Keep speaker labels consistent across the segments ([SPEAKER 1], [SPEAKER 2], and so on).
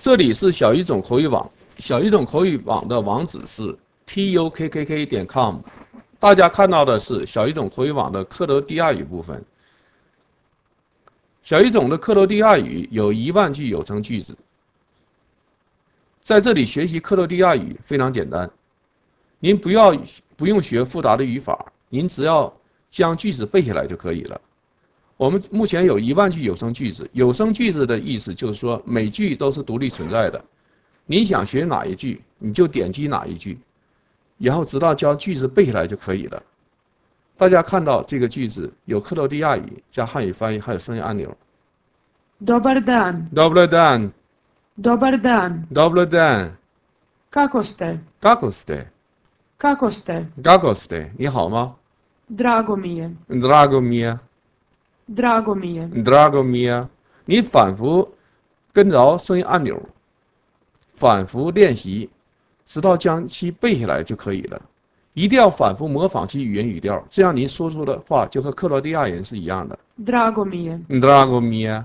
[SPEAKER 1] 这里是小语种口语网，小语种口语网的网址是 t u k k k 点 com。大家看到的是小语种口语网的克罗地亚语部分。小语种的克罗地亚语有一万句有声句子，在这里学习克罗地亚语非常简单，您不要不用学复杂的语法，您只要将句子背下来就可以了。我们目前有一万句有声句子，有声句子的意思就是说每句都是独立存在的。你想学哪一句，你就点击哪一句，然后直到将句子背下来就可以了。大家看到这个句子有克罗地亚语加汉语翻译，还有声音按钮。
[SPEAKER 2] Dobar dan,
[SPEAKER 1] Dobar dan,
[SPEAKER 2] dobar dan.
[SPEAKER 1] dobar dan,
[SPEAKER 2] Kako ste?
[SPEAKER 1] kako ste,
[SPEAKER 2] Kako ste?
[SPEAKER 1] kako ste，你好吗
[SPEAKER 2] Drago mi
[SPEAKER 1] je.？Drago mi je,
[SPEAKER 2] Drago mi je.
[SPEAKER 1] drago mi je。你反复跟着声音按钮，反复练习，直到将其背下来就可以了。一定要反复模仿其语音语调，这样您说出的话就和克罗地亚人是一样的。
[SPEAKER 2] Drago mi je.
[SPEAKER 1] Drago mi je,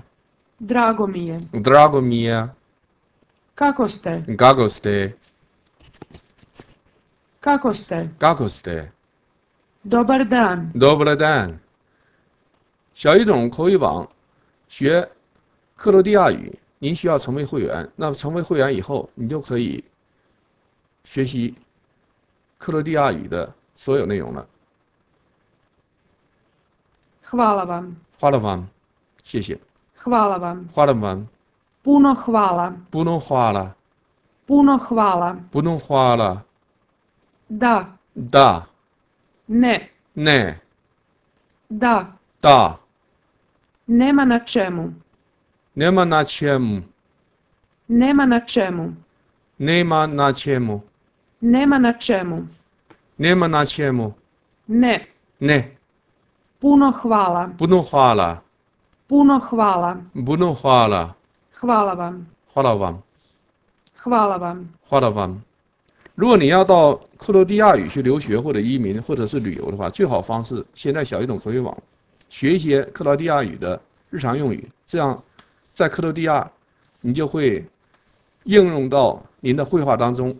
[SPEAKER 2] Drago mi je.
[SPEAKER 1] drago mi je,
[SPEAKER 2] Kako ste?
[SPEAKER 1] kako ste,
[SPEAKER 2] Kako ste?
[SPEAKER 1] kako ste。
[SPEAKER 2] Dobar dan.
[SPEAKER 1] Dobar dan。小语种口语网学克罗地亚语，您需要成为会员。那么成为会员以后，你就可以学习克罗地亚语的所有内容了。
[SPEAKER 2] Hvala vam.
[SPEAKER 1] 花了 vam，谢谢。
[SPEAKER 2] Hvala vam.
[SPEAKER 1] 花了
[SPEAKER 2] hvala.
[SPEAKER 1] 不能花了
[SPEAKER 2] ，Puno hvala.
[SPEAKER 1] 不能花了。
[SPEAKER 2] Da.
[SPEAKER 1] da
[SPEAKER 2] Ne.
[SPEAKER 1] ne
[SPEAKER 2] Da.
[SPEAKER 1] da
[SPEAKER 2] Nema na čemu.
[SPEAKER 1] nema na čemu
[SPEAKER 2] Nema na čemu.
[SPEAKER 1] nema na čemu
[SPEAKER 2] Nema na čemu.
[SPEAKER 1] nema na čemu
[SPEAKER 2] Ne.
[SPEAKER 1] ne
[SPEAKER 2] Puno hvala.
[SPEAKER 1] 不能花了，
[SPEAKER 2] Puno hvala.
[SPEAKER 1] 不能花了，
[SPEAKER 2] Hvala vam.
[SPEAKER 1] 花了vam。
[SPEAKER 2] Hvala vam.
[SPEAKER 1] 花了vam。如果你要到克罗地亚语去留学或者移民或者是旅游的话，最好方式先在小语种口语网 学一些克罗地亚语的日常用语，这样在克罗地亚你就会应用到您的绘画当中。